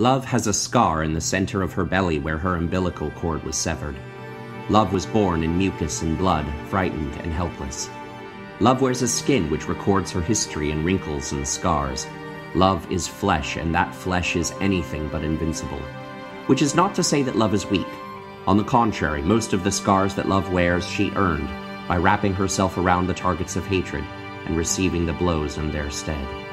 Love has a scar in the center of her belly where her umbilical cord was severed. Love was born in mucus and blood, frightened and helpless. Love wears a skin which records her history in wrinkles and scars. Love is flesh, and that flesh is anything but invincible. Which is not to say that love is weak. On the contrary, most of the scars that love wears she earned by wrapping herself around the targets of hatred and receiving the blows in their stead.